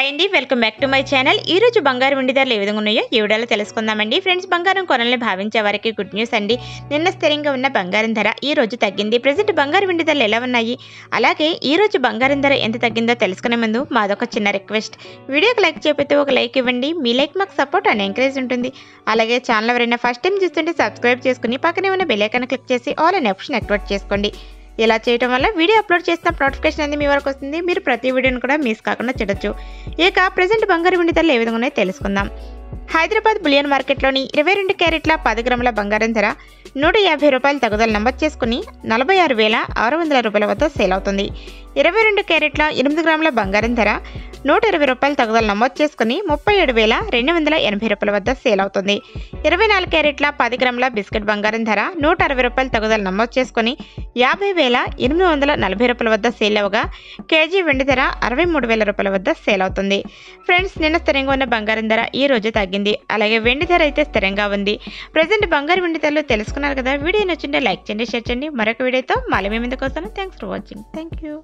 Hi అండి welcome back to my channel. ఈ రోజు బంగారం వెండి ధరలు ఏ విధంగా ఉన్నాయో ఈ వీడియోలో తెలుసుకుందామండి. ఫ్రెండ్స్ బంగారం కొనల్ని భావించే వారికి గుడ్ న్యూస్ అండి. నిన్న స్థిరంగా ఉన్న బంగారం ధర ఈ రోజు తగ్గింది. ప్రజెంట్ బంగారం వెండి ధరలు ఎలా ఉన్నాయి? అలాగే ఈ రోజు బంగారం ధర ఎంత తగ్గిందో తెలుసుకునే ముందు మాదొక చిన్న రిక్వెస్ట్. వీడియోకి లైక్ చేయకపోతే ఒక లైక్ ఇవ్వండి. మీ లైక్ మాకు సపోర్ట్ అండ్ ఎంకరేజ్ ఉంటుంది. అలాగే ఛానల్ ఎవరైనా ఫస్ట్ టైం చూస్తుంటే సబ్స్క్రైబ్ చేసుకుని పక్కనే ఉన్న బెల్ ఐకాన్ క్లిక్ చేసి ఆల్ అనే ఆప్షన్ యాక్టివేట్ చేసుకోండి. ఇలా చేయడం వల్ల వీడియో అప్లోడ్ చేసిన నోటిఫికేషన్ అనేది మీ వరకు వస్తుంది. మీరు ప్రతి వీడియోని కూడా మిస్ కాకుండా చూడొచ్చు. ఇక ప్రజెంట్ బంగారు వెండి ధరలు ఏ విధంగా తెలుసుకుందాం. హైదరాబాద్ బులియన్ మార్కెట్లోని ఇరవై రెండు క్యారెట్ల పది గ్రాముల బంగారం ధర నూట యాభై రూపాయలు తగుదల నమోదు చేసుకుని నలభై ఆరు వేల ఆరు వందల రూపాయల వద్ద సేల్ అవుతుంది. ఇరవై రెండు క్యారెట్ల ఎనిమిది గ్రాముల బంగారం ధర నూట ఇరవై రూపాయలు తగుదల నమోదు చేసుకుని ముప్పై ఏడు వేల రెండు వందల ఎనభై రూపాయల వద్ద సేల్ అవుతుంది. ఇరవై నాలుగు క్యారెట్ల పది గ్రాముల బిస్కెట్ బంగారం ధర నూట అరవై రూపాయలు తగుదల నమోదు చేసుకుని యాభై వేల ఎనిమిది వందల నలభై రూపాయల వద్ద సేల్ అవగా కేజీ వెండి ధర అరవై మూడు వేల రూపాయల వద్ద సేల్ అవుతుంది. ఫ్రెండ్స్ నిన్న స్థిరంగా ఉన్న బంగారం ధర ఈ రోజు తగ్గింది. అలాగే వెండి ధర అయితే స్థిరంగా ఉంది. ప్రజెంట్ బంగారు వెండి ధరలు తెలుసుకున్నారు కదా వీడియో నచ్చింటే లైక్ చేయండి షేర్ చేయండి. మరొక వీడియోతో మళ్ళీ మీద కోసం thanks for watching. Thank you.